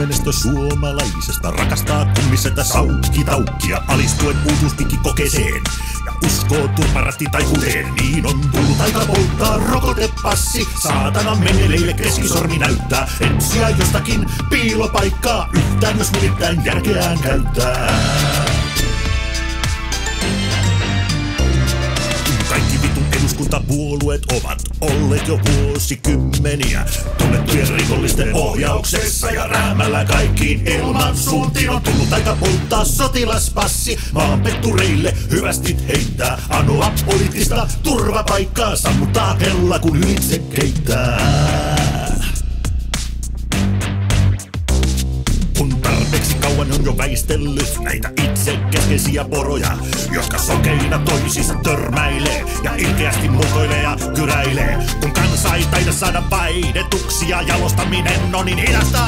90 suomalaisesta. Rakastaa kummisetä saukki taukkia alistuen uutuuspikki kokeeseen. Ja uskoo turparasti taikuuteen, niin on tullut aika polttaa rokotepassi. Saatana meneleille keskisormi näyttää, etsiä jostakin piilopaikkaa, yhtään jos nimittäin järkeään käyttää. Eduskuntapuolueet ovat olleet jo vuosikymmeniä. Tunnettujen rikollisten ohjauksessa ja räämällä kaikkiin ilman suuntiin on tullut aika polttaa sotilaspassi. Maanpettureille hyvästit heittää. Anoa poliittista turvapaikkaa sammuttaa hella kun ylitse keittää. Kun tarpeeksi kauan on jo väistellyt näitä keskeisiä poroja, jotka sokeina toisissa törmäilee ja ilkeästi mukoilee ja kyräilee. Kun kansa ei taida saada painetuksia, jalostaminen on niin hidasta.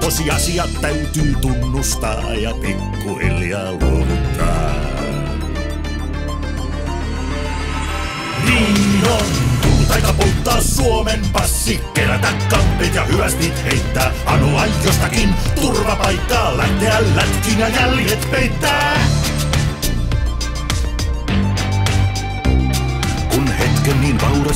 Tosiasiat täytyy tunnustaa ja pikkuhiljaa luovuttaa. Niin on aika polttaa Suomen passi, kerätä kampit ja hyvästit heittää, anoa jostakin turvapaikkaa, lähteä lätkin ja jäljet peittää.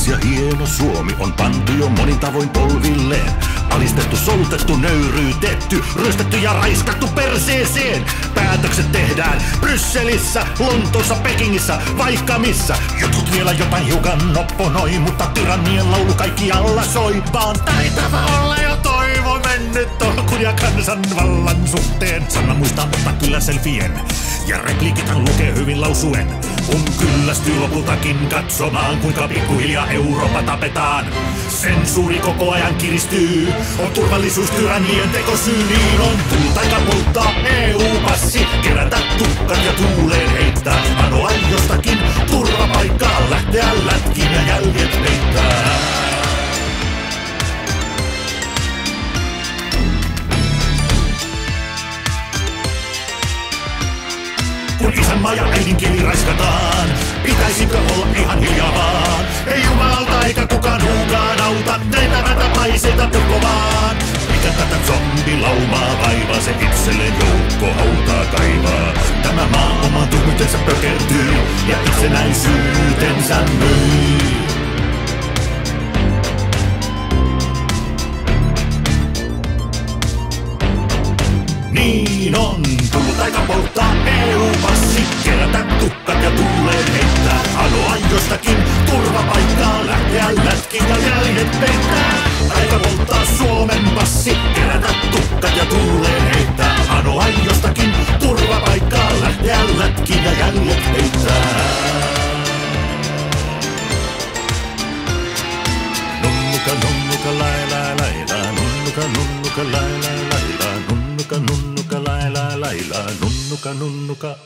Vauras ja hieno Suomi on pantu jo monin tavoin polvilleen. Alistettu, solutettu, nöyryytetty, ryöstetty ja raiskattu perseeseen. Päätökset tehdään Brysselissä, Lontoossa, Pekingissä, vaikka missä. Jotkut vielä jotain hiukan opponoi, mutta tyrannien laulu kaikkialla soi. Vaan taitava olla jo toivo mennyt tolkun ja kansanvallan suhteen. Sanna muistaa ottaa kyllä selfien, ja replikithan lukee hyvin lausuen. Kun kyllästyy lopultakin katsomaan, kuinka pikkuhiljaa Eurooppa tapetaan. Sensuuri koko ajan kiristyy, on turvallisuustyrannien tekosyy, niin on tullut aika polttaa EU-passi. Kerätä isänmaa ja äidinkieli raiskataan. Pitäisikö olla ihan hiljaa vaan? Ei jumalta eikä kukaan muukaan auta näitä rätäpaiseita vaan. Mikä tätä zombilaumaa vaivaa, se itselleen joukko hautaa kaivaa. Tämä maa oman tyhmyytensä pökertyy ja itsenäisyytensä myy. Peittää. Aika polttaa Suomen passi, kerätä tukkat ja tuuleen heittää. Anoa jostakin turvapaikkaa, lähteä lätkin ja jäljet peittää. Nunnuka, nunnuka, lai, lai, lai, lai, nunnuka, nunnuka, lai, lai, lai, lai, nunnuka, nunnuka, lai, lai, lai, lai, nunnuka, nunnuka.